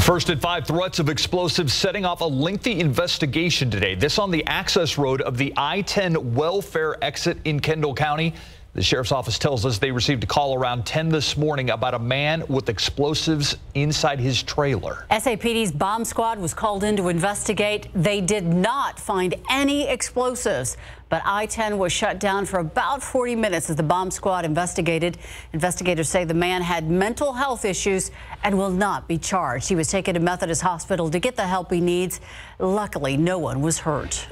First at 5, threats of explosives setting off a lengthy investigation today. This on the access road of the I-10 welfare exit in Kendall County. The sheriff's office tells us they received a call around 10 this morning about a man with explosives inside his trailer. SAPD's bomb squad was called in to investigate. They did not find any explosives, but I-10 was shut down for about 40 minutes as the bomb squad investigated. Investigators say the man had mental health issues and will not be charged. He was taken to Methodist Hospital to get the help he needs. Luckily, no one was hurt.